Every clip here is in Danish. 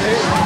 Hey.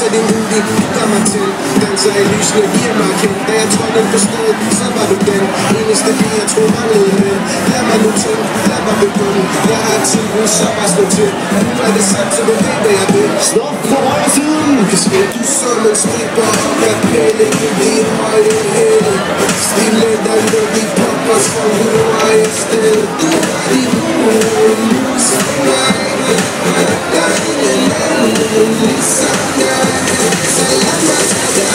så det muligt Kommer til, danser i lysene Giver mig kendt, da jeg tror den forstod, Så var du den eneste vi, jeg troede var nede med Lad mig nu tænke, lad mig begynde Jeg har tid, nu så bare slå til Nu er det sagt, så du ved, hvad jeg vil Stop på højre siden kan ske Du som en stripper, jeg pæle i din høje hæle Stiletter, når vi popper, så vi nu er i sted Du er i hovedet, nu er jeg ikke i den anden,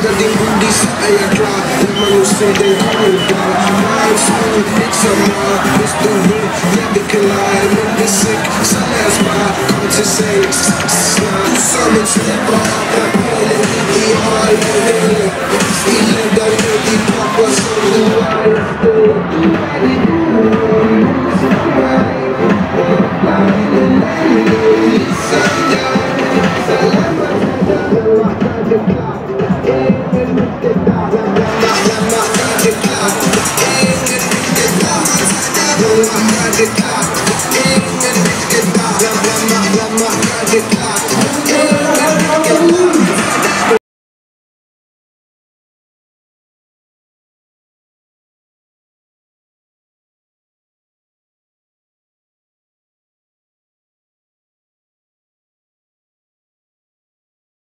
Father, they do this at 8 The man who said they coming down My phone picks a mile It's the hood, never can lie When they sick, so that's why Come to say, slime Sermon to the bar, the pilot He hard, he He lived out here, pop us on the wire I my